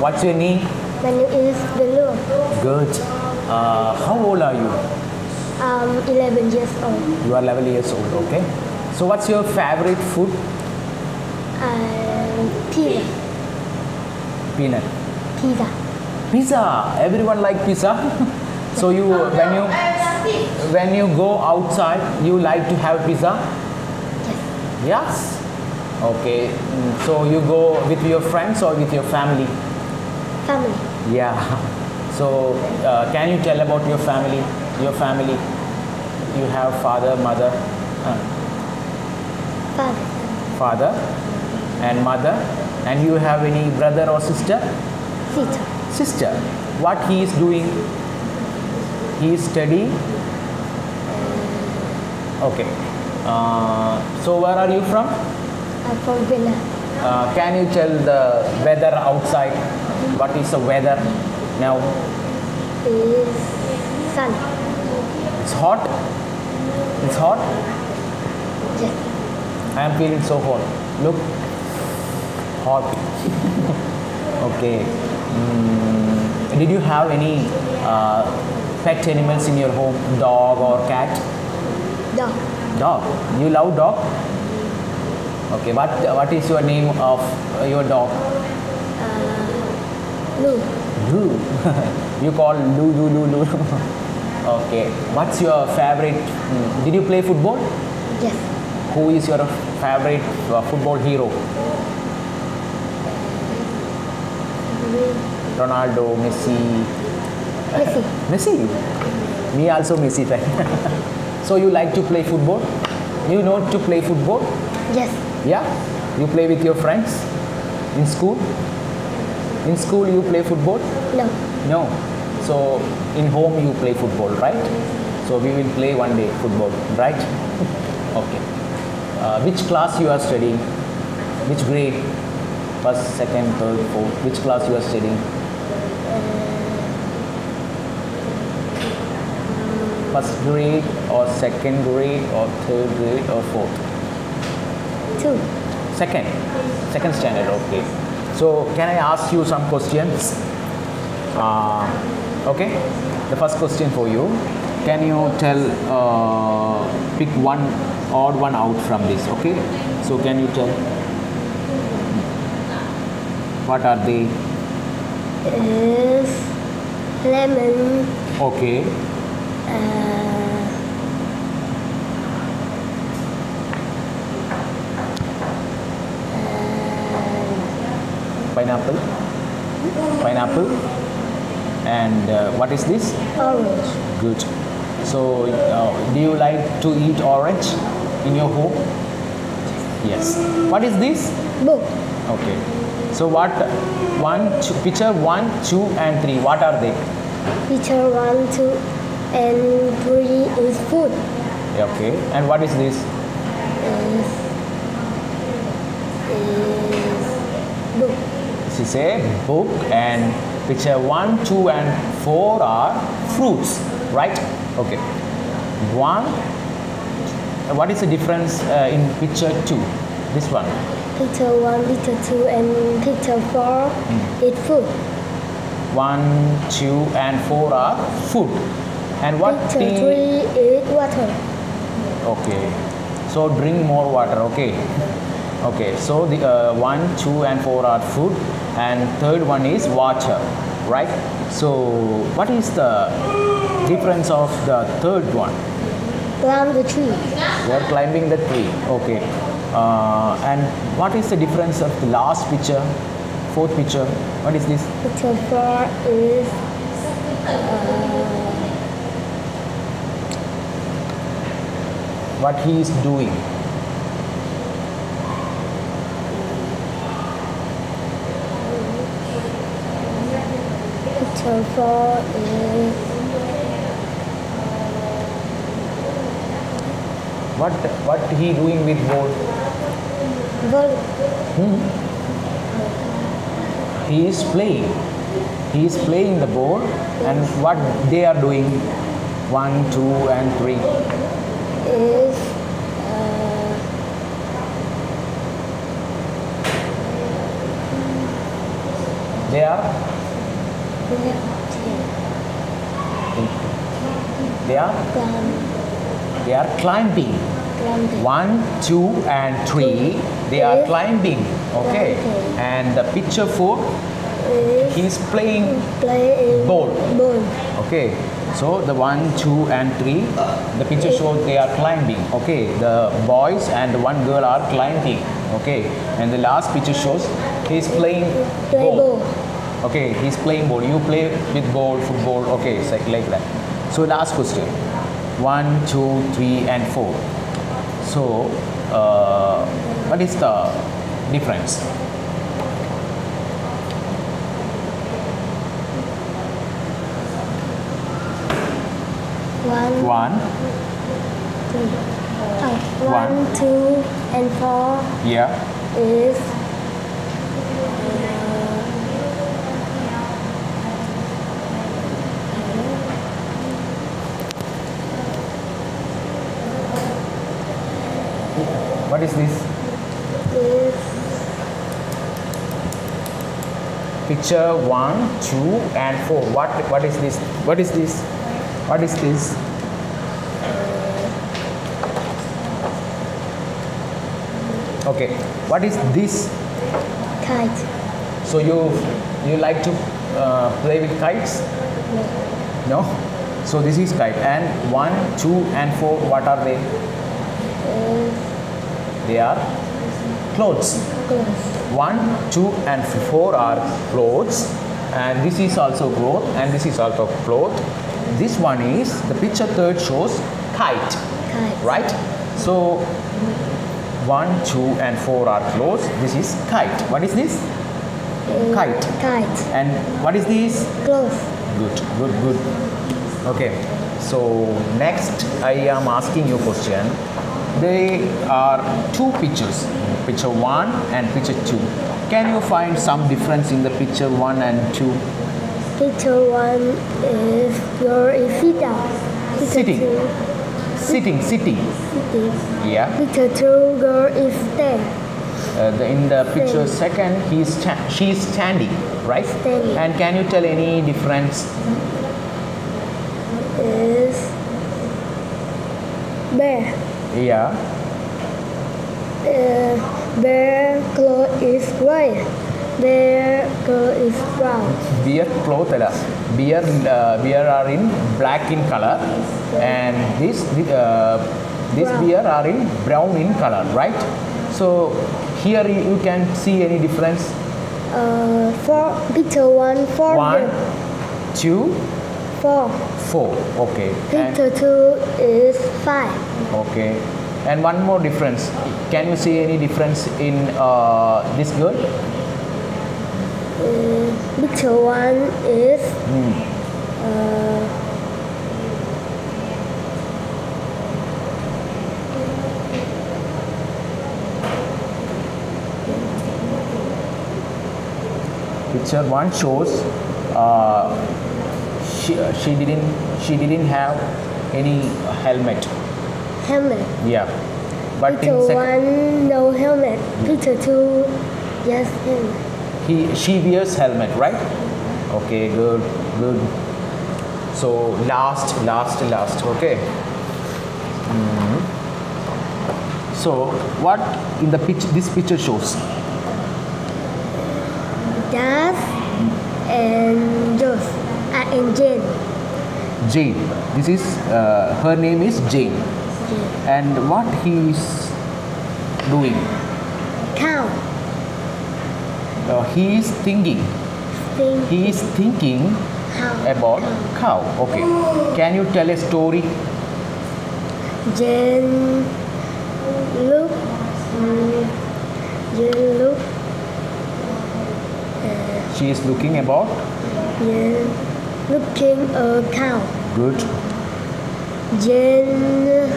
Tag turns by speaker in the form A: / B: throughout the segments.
A: What's your name?
B: My name is Belu.
A: Good. Uh, how old are you?
B: I'm 11 years old.
A: You are 11 years old, okay? So what's your favorite food?
B: I'm pizza.
A: Peanut.
B: Pizza.
A: Pizza. Everyone like pizza. so you when you when you go outside, you like to have pizza?
B: Yes.
A: Yes. Okay. Mm, So you go with your friends or with your family?
B: Family.
A: Yeah. So uh, can you tell about your family? Your family? You have father, mother, uh,
B: Father.
A: father, and mother, and you have any brother or sister?
B: Sister.
A: Sister. What he is doing? He is studying. Okay. Uh, so where are you from?
B: I'm from.
A: Uh, can you tell the weather outside? What is the weather now?
B: Is sun.
A: It's hot. It's hot.
B: Yes.
A: I am feeling so hot. Look, hot. okay. Mm, did you have any uh, pet animals in your home? Dog or cat?
B: Dog.
A: Dog. You love dog? Okay. What What is your name of your dog? Lou. you call Lou Lou Lou Lou. okay. What's your favorite? mm, Did you play football?
B: Yes.
A: Who is your favorite uh, football hero? Ronaldo, Messi.
B: Messi.
A: Messi. Me also Messi fan. so you like to play football? You know to play football?
B: Yes.
A: Yeah. You play with your friends in school? In school you play football?
B: No.
A: No. So in home you play football, right? So we will play one day football, right? okay. Uh, which class you are studying? Which grade? First, second, third, fourth. Which class you are studying? First grade or second grade or third grade or fourth?
B: Two.
A: Second. Second standard, okay. So can I ask you some questions? Uh, okay. The first question for you. Can you tell, uh, pick one odd one out from this, okay? So can you tell? What are they?
B: Is lemon.
A: Okay.
B: Uh,
A: Pineapple. Pineapple. And uh, what is this?
B: orange.
A: Good. So, uh, do you like to eat orange in your home? Yes. What is this?
B: Book.
A: Okay. So, what one, two, picture one, two, and three? What are they?
B: Picture one, two, and three is food.
A: Okay. And what is this?
B: Is is book.
A: Is a book, and picture one, two, and four are fruits, right? Okay. One. What is the difference uh, in picture two? This one.
B: Picture one, picture two, and picture four is food.
A: One, two, and four are food. And what
B: Picture
A: the-
B: three is water.
A: Okay. So drink more water. Okay. Okay. So the uh, one, two, and four are food, and third one is water, right? So what is the difference of the third one?
B: Climb the tree.
A: Are climbing the tree. Okay. Uh, and what is the difference of the last picture, fourth picture? What is this?
B: Picture four is
A: What he is doing?
B: Picture four is
A: What what he doing with board?
B: ball.
A: He is playing. He is playing the board, and what they are doing? One, two, and three.
B: is uh,
A: They are they are
B: Climb.
A: they are climbing.
B: Climbing.
A: One, two, and three. They are climbing. Okay. And the picture four,
B: Is
A: he's playing. Ball.
B: Ball.
A: Okay. So the one, two, and three, the picture shows they are climbing. Okay. The boys and the one girl are climbing. Okay. And the last picture shows he's playing
B: Play ball.
A: Okay, he's playing ball. You play with ball, football. Okay, it's like, like that. So last question. One, two, three, and four. So, uh, what is the difference?
B: One,
A: One,
B: two. Oh,
A: One.
B: one, two, and four
A: yeah,
B: is
A: what is this?
B: is
A: Picture one, two, and four. What what is this? What is this? What is this? Okay, what is this?
B: kite.
A: So you you like to uh, play with kites? No. So this is kite. And one, two, and four. What are they? They are clothes.
B: close.
A: One, two, and four are clothes. And this is also cloth. And this is also cloth. This one is the picture third shows kite.
B: Kite.
A: Right. So one, two, and four are clothes. This is kite. What is this?
B: Is
A: Kite.
B: Kite.
A: And what is this?
B: Clothes.
A: Good, good, good. Okay, so next I am asking you question. There are two pictures, picture one and picture two. Can you find some difference in the picture one and two?
B: Picture one is girl is sit down.
A: Sitting. Sitting, sitting.
B: sitting.
A: Yeah.
B: Picture two girl is stand.
A: Uh, the, in the picture second, he's sta- she's standing, right?
B: Standing.
A: And can you tell any difference?
B: Is bear.
A: Yeah.
B: Uh, their cloth is white. Their cloth is brown.
A: Their cloth, tell us. Beer, uh, beer are in black in color, and this uh, this
B: brown.
A: beer are in brown in color, right? So here you can see any difference.
B: Uh, four picture one four.
A: One, two,
B: four.
A: Four. Okay.
B: Picture two is five
A: okay. And one more difference. Can you see any difference in uh, this girl?
B: Uh, picture one is uh,
A: picture one shows uh, she, she didn't she didn't have any helmet
B: helmet.
A: yeah but
B: Picture
A: in second
B: one no helmet. Peter two yes helmet.
A: he she wears helmet right okay good good so last last last okay Mhm. so what in the pitch this picture shows
B: Das and Jos uh, and Jane.
A: jane this is uh, her name is jane and what he is doing?
B: Cow.
A: uh, he is thinking.
B: Think.
A: He is thinking
B: how
A: about cow. Okay. Can you tell a story?
B: Jane look Jane look.
A: She is looking about?
B: Jane looking a cow.
A: good
B: Jane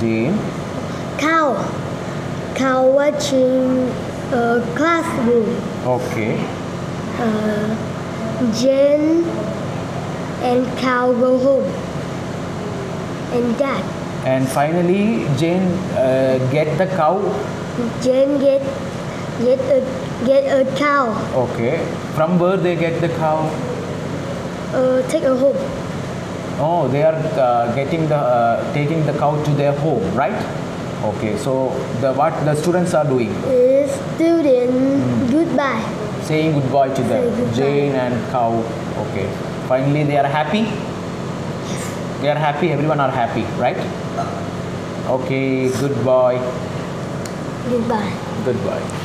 A: jane
B: cow cow watching a classroom.
A: okay
B: Uh, Jane and cow go home. And dad,
A: and finally jane uh, get the cow
B: Jane get get a get a cow.
A: Okay. From where they get the cow?
B: Uh, take a home.
A: Oh, they are uh, getting the uh, taking the cow to their home, right? Okay. So the what the students are doing,
B: Is student goodbye.
A: saying goodbye to them,
B: goodbye.
A: Jane and cow. Okay. Finally, they are happy. They are happy. Everyone are happy, right? Okay. Goodbye.
B: Goodbye.
A: Goodbye.